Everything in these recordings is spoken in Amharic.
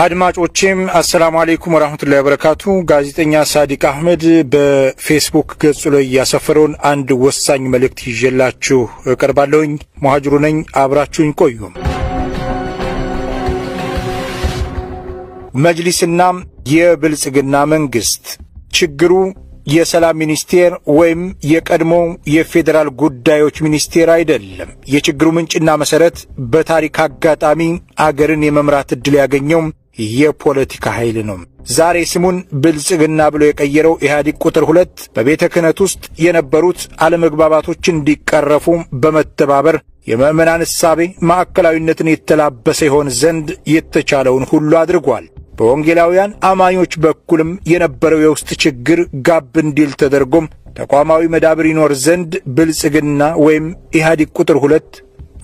አድማጮቼም አሰላሙ አሌይኩም ወራህመቱላሂ ወበረካቱ። ጋዜጠኛ ሳዲቅ አህመድ በፌስቡክ ገጹ ላይ ያሰፈረውን አንድ ወሳኝ መልእክት ይዤላችሁ እቀርባለሁኝ። መሐጅሩ ነኝ። አብራችሁኝ ቆዩ። መጅሊስና የብልጽግና መንግስት ችግሩ የሰላም ሚኒስቴር ወይም የቀድሞ የፌዴራል ጉዳዮች ሚኒስቴር አይደለም። የችግሩ ምንጭና መሰረት በታሪክ አጋጣሚ አገርን የመምራት ዕድል ያገኘው የፖለቲካ ኃይል ነው። ዛሬ ስሙን ብልጽግና ብሎ የቀየረው ኢህአዲግ ቁጥር ሁለት በቤተ ክህነት ውስጥ የነበሩት አለመግባባቶች እንዲቀረፉ በመተባበር የምዕመናን እሳቤ ማዕከላዊነትን የተላበሰ ይሆን ዘንድ የተቻለውን ሁሉ አድርጓል። በወንጌላውያን አማኞች በኩልም የነበረው የውስጥ ችግር ጋብ እንዲል ተደርጎም ተቋማዊ መዳብር ይኖር ዘንድ ብልጽግና ወይም ኢህአዲግ ቁጥር ሁለት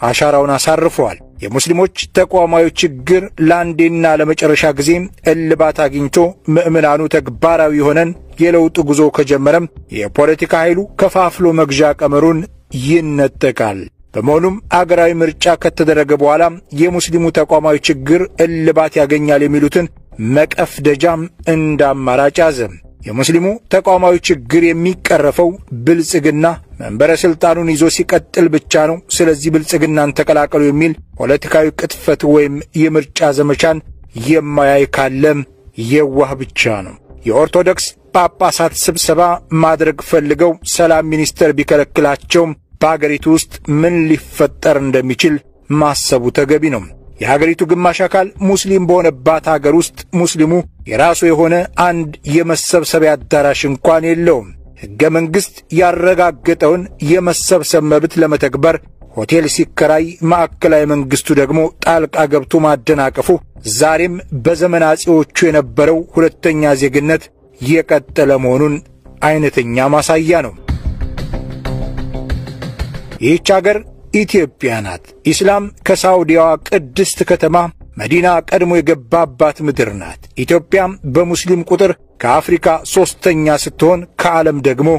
አሻራውን አሳርፈዋል። የሙስሊሞች ተቋማዊ ችግር ለአንዴና ለመጨረሻ ጊዜ እልባት አግኝቶ ምዕመናኑ ተግባራዊ የሆነን የለውጥ ጉዞ ከጀመረም የፖለቲካ ኃይሉ ከፋፍሎ መግዣ ቀመሩን ይነጠቃል። በመሆኑም አገራዊ ምርጫ ከተደረገ በኋላ የሙስሊሙ ተቋማዊ ችግር እልባት ያገኛል የሚሉትን መቀፍደጃም እንደ አማራጭ ያዘ። የሙስሊሙ ተቋማዊ ችግር የሚቀረፈው ብልጽግና መንበረ ሥልጣኑን ይዞ ሲቀጥል ብቻ ነው። ስለዚህ ብልጽግናን ተቀላቀሉ የሚል ፖለቲካዊ ቅጥፈት ወይም የምርጫ ዘመቻን የማያይ ካለም የዋህ ብቻ ነው። የኦርቶዶክስ ጳጳሳት ስብሰባ ማድረግ ፈልገው ሰላም ሚኒስቴር ቢከለክላቸውም በአገሪቱ ውስጥ ምን ሊፈጠር እንደሚችል ማሰቡ ተገቢ ነው። የሀገሪቱ ግማሽ አካል ሙስሊም በሆነባት አገር ውስጥ ሙስሊሙ የራሱ የሆነ አንድ የመሰብሰቢያ አዳራሽ እንኳን የለውም። ሕገ መንግሥት ያረጋገጠውን የመሰብሰብ መብት ለመተግበር ሆቴል ሲከራይ ማዕከላዊ መንግሥቱ ደግሞ ጣልቃ ገብቶ ማደናቀፉ ዛሬም በዘመን አጼዎቹ የነበረው ሁለተኛ ዜግነት የቀጠለ መሆኑን አይነተኛ ማሳያ ነው። ይህች አገር ኢትዮጵያ ናት። ኢስላም ከሳውዲያዋ ቅድስት ከተማ መዲና ቀድሞ የገባባት ምድር ናት። ኢትዮጵያም በሙስሊም ቁጥር ከአፍሪካ ሦስተኛ ስትሆን ከዓለም ደግሞ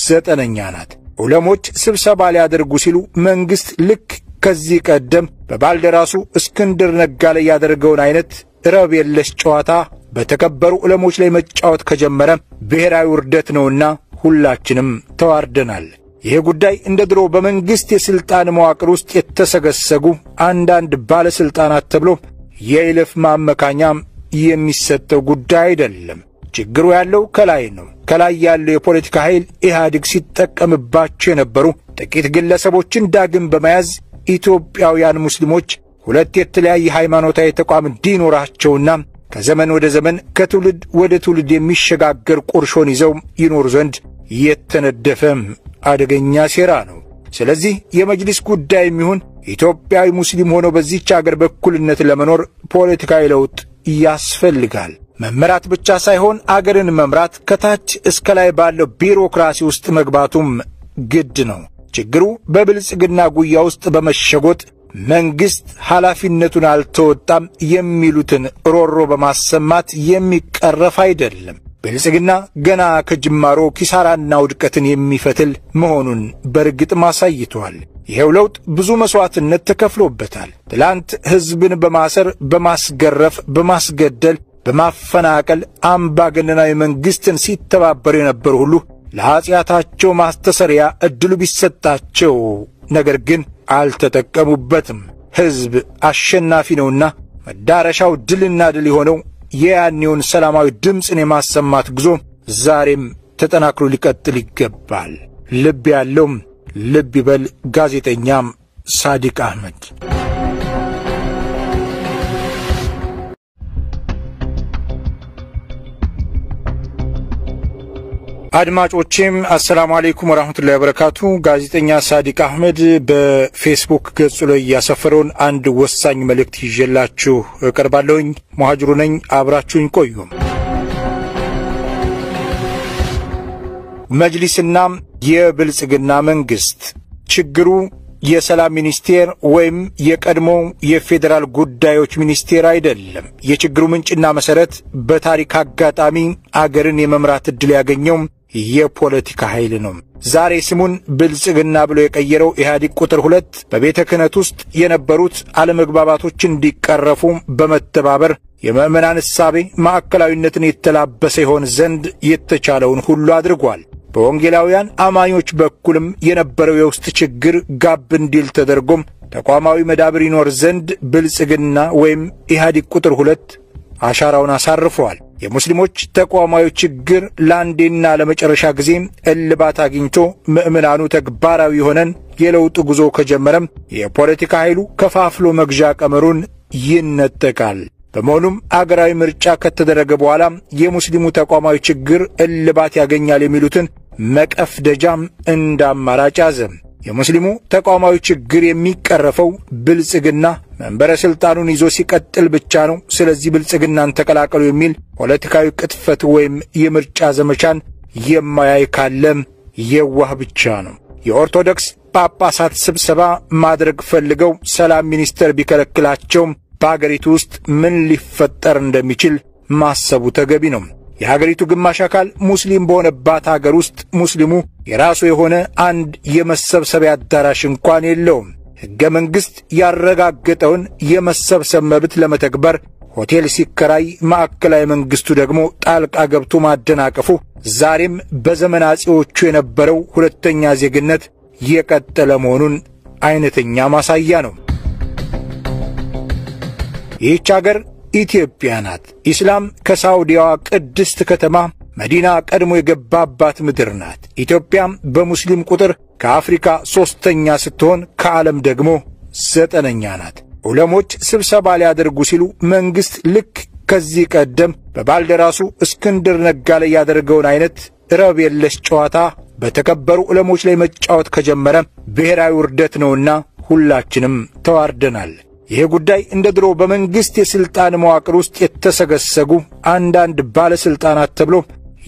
ዘጠነኛ ናት። ዑለሞች ስብሰባ ሊያደርጉ ሲሉ መንግሥት ልክ ከዚህ ቀደም በባልደራሱ እስክንድር ነጋ ላይ ያደረገውን ዐይነት ረብ የለሽ ጨዋታ በተከበሩ ዑለሞች ላይ መጫወት ከጀመረ ብሔራዊ ውርደት ነውና ሁላችንም ተዋርደናል። ይሄ ጉዳይ እንደ ድሮ በመንግሥት የሥልጣን መዋቅር ውስጥ የተሰገሰጉ አንዳንድ ባለሥልጣናት ተብሎ የይለፍ ማመካኛም የሚሰጠው ጉዳይ አይደለም። ችግሩ ያለው ከላይ ነው። ከላይ ያለው የፖለቲካ ኃይል ኢህአዲግ ሲጠቀምባቸው የነበሩ ጥቂት ግለሰቦችን ዳግም በመያዝ ኢትዮጵያውያን ሙስሊሞች ሁለት የተለያየ ሃይማኖታዊ ተቋም እንዲኖራቸውና ከዘመን ወደ ዘመን ከትውልድ ወደ ትውልድ የሚሸጋገር ቁርሾን ይዘው ይኖሩ ዘንድ የተነደፈም አደገኛ ሴራ ነው። ስለዚህ የመጅሊስ ጉዳይ የሚሆን ኢትዮጵያዊ ሙስሊም ሆኖ በዚች አገር በእኩልነት ለመኖር ፖለቲካዊ ለውጥ ያስፈልጋል። መመራት ብቻ ሳይሆን አገርን መምራት ከታች እስከ ላይ ባለው ቢሮክራሲ ውስጥ መግባቱም ግድ ነው። ችግሩ በብልጽግና ጉያ ውስጥ በመሸጎጥ መንግሥት ኃላፊነቱን አልተወጣም የሚሉትን ሮሮ በማሰማት የሚቀረፍ አይደለም። ብልጽግና ገና ከጅማሮ ኪሳራና ውድቀትን የሚፈትል መሆኑን በርግጥም አሳይቷል። ይኸው ለውጥ ብዙ መሥዋዕትነት ተከፍሎበታል። ትላንት ሕዝብን በማሰር በማስገረፍ፣ በማስገደል፣ በማፈናቀል አምባገነናዊ መንግሥትን ሲተባበሩ የነበሩ ሁሉ ለኀጢአታቸው ማስተሰሪያ ዕድሉ ቢሰጣቸው ነገር ግን አልተጠቀሙበትም። ሕዝብ አሸናፊ ነውና መዳረሻው ድልና ድል የሆነው የያኔውን ሰላማዊ ድምፅን የማሰማት ጉዞ ዛሬም ተጠናክሮ ሊቀጥል ይገባል። ልብ ያለውም ልብ ይበል። ጋዜጠኛም ሳዲቅ አህመድ አድማጮቼም አሰላሙ አሌይኩም ወራህመቱላሂ ወበረካቱ። ጋዜጠኛ ሳዲቅ አህመድ በፌስቡክ ገጹ ላይ ያሰፈረውን አንድ ወሳኝ መልእክት ይዤላችሁ እቀርባለሁኝ። መሐጅሩ ነኝ። አብራችሁኝ ቆዩ። መጅሊስና የብልጽግና መንግስት ችግሩ የሰላም ሚኒስቴር ወይም የቀድሞ የፌዴራል ጉዳዮች ሚኒስቴር አይደለም። የችግሩ ምንጭና መሰረት በታሪክ አጋጣሚ አገርን የመምራት ዕድል ያገኘው የፖለቲካ ኃይል ነው። ዛሬ ስሙን ብልጽግና ብሎ የቀየረው ኢህአዲግ ቁጥር ሁለት በቤተ ክህነት ውስጥ የነበሩት አለመግባባቶች እንዲቀረፉ በመተባበር የምዕመናን እሳቤ ማዕከላዊነትን የተላበሰ ይሆን ዘንድ የተቻለውን ሁሉ አድርጓል። በወንጌላውያን አማኞች በኩልም የነበረው የውስጥ ችግር ጋብ እንዲል ተደርጎም ተቋማዊ መዳብር ይኖር ዘንድ ብልጽግና ወይም ኢህአዲግ ቁጥር ሁለት አሻራውን አሳርፈዋል። የሙስሊሞች ተቋማዊ ችግር ለአንዴና ለመጨረሻ ጊዜ እልባት አግኝቶ ምዕምናኑ ተግባራዊ የሆነን የለውጥ ጉዞ ከጀመረም የፖለቲካ ኃይሉ ከፋፍሎ መግዣ ቀመሩን ይነጠቃል። በመሆኑም አገራዊ ምርጫ ከተደረገ በኋላ የሙስሊሙ ተቋማዊ ችግር እልባት ያገኛል የሚሉትን መቀፍደጃም እንደ አማራጭ ያዘ። የሙስሊሙ ተቋማዊ ችግር የሚቀረፈው ብልጽግና መንበረ ሥልጣኑን ይዞ ሲቀጥል ብቻ ነው። ስለዚህ ብልጽግናን ተቀላቀሉ የሚል ፖለቲካዊ ቅጥፈት ወይም የምርጫ ዘመቻን የማያይ ካለም የዋህ ብቻ ነው። የኦርቶዶክስ ጳጳሳት ስብሰባ ማድረግ ፈልገው ሰላም ሚኒስቴር ቢከለክላቸውም በአገሪቱ ውስጥ ምን ሊፈጠር እንደሚችል ማሰቡ ተገቢ ነው። የሀገሪቱ ግማሽ አካል ሙስሊም በሆነባት አገር ውስጥ ሙስሊሙ የራሱ የሆነ አንድ የመሰብሰቢያ አዳራሽ እንኳን የለውም። ሕገ መንግሥት ያረጋገጠውን የመሰብሰብ መብት ለመተግበር ሆቴል ሲከራይ፣ ማዕከላዊ መንግሥቱ ደግሞ ጣልቃ ገብቶ ማደናቀፉ ዛሬም በዘመን አጼዎቹ የነበረው ሁለተኛ ዜግነት የቀጠለ መሆኑን አይነተኛ ማሳያ ነው። ይህች አገር ኢትዮጵያ ናት። ኢስላም ከሳውዲያዋ ቅድስት ከተማ መዲና ቀድሞ የገባባት ምድር ናት። ኢትዮጵያም በሙስሊም ቁጥር ከአፍሪካ ሦስተኛ ስትሆን ከዓለም ደግሞ ዘጠነኛ ናት። ዑለሞች ስብሰባ ሊያደርጉ ሲሉ መንግሥት ልክ ከዚህ ቀደም በባልደራሱ እስክንድር ነጋ ላይ ያደረገውን ዐይነት ረብ የለሽ ጨዋታ በተከበሩ ዑለሞች ላይ መጫወት ከጀመረ ብሔራዊ ውርደት ነውና ሁላችንም ተዋርደናል። ይህ ጉዳይ እንደ ድሮ በመንግሥት የሥልጣን መዋቅር ውስጥ የተሰገሰጉ አንዳንድ ባለሥልጣናት ተብሎ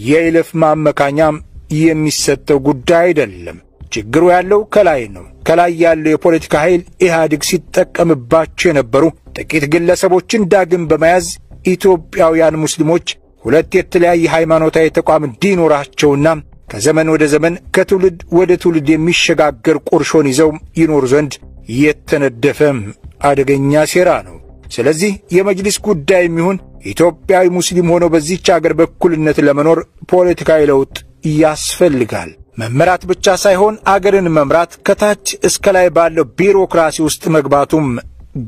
የይለፍ ማመካኛም የሚሰጠው ጉዳይ አይደለም። ችግሩ ያለው ከላይ ነው። ከላይ ያለው የፖለቲካ ኃይል ኢህአዴግ ሲጠቀምባቸው የነበሩ ጥቂት ግለሰቦችን ዳግም በመያዝ ኢትዮጵያውያን ሙስሊሞች ሁለት የተለያየ ሃይማኖታዊ ተቋም እንዲኖራቸውና ከዘመን ወደ ዘመን ከትውልድ ወደ ትውልድ የሚሸጋገር ቁርሾን ይዘው ይኖሩ ዘንድ የተነደፈም አደገኛ ሴራ ነው። ስለዚህ የመጅሊስ ጉዳይ የሚሆን ኢትዮጵያዊ ሙስሊም ሆኖ በዚህች አገር በእኩልነት ለመኖር ፖለቲካዊ ለውጥ ያስፈልጋል። መመራት ብቻ ሳይሆን አገርን መምራት ከታች እስከ ላይ ባለው ቢሮክራሲ ውስጥ መግባቱም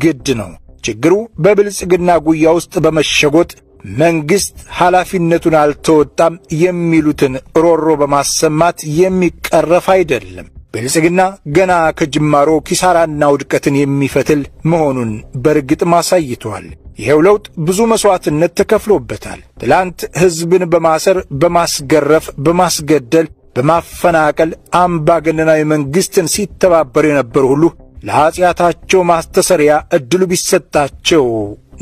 ግድ ነው። ችግሩ በብልጽግና ጉያ ውስጥ በመሸጎጥ መንግሥት ኃላፊነቱን አልተወጣም የሚሉትን ሮሮ በማሰማት የሚቀረፍ አይደለም። ብልጽግና ገና ከጅማሮ ኪሳራና ውድቀትን የሚፈትል መሆኑን በርግጥም አሳይቷል። ይኸው ለውጥ ብዙ መሥዋዕትነት ተከፍሎበታል። ትላንት ሕዝብን በማሰር በማስገረፍ፣ በማስገደል፣ በማፈናቀል አምባገነናዊ መንግሥትን ሲተባበሩ የነበሩ ሁሉ ለኀጢአታቸው ማስተሰሪያ ዕድሉ ቢሰጣቸው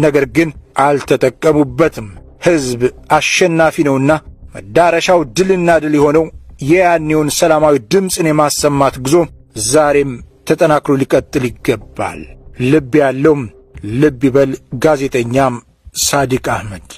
ነገር ግን አልተጠቀሙበትም። ሕዝብ አሸናፊ ነውና መዳረሻው ድልና ድል የሆነው የያኔውን ሰላማዊ ድምፅን የማሰማት ጉዞ ዛሬም ተጠናክሮ ሊቀጥል ይገባል። ልብ ያለውም ልብ ይበል። ጋዜጠኛም ሳዲቅ አህመድ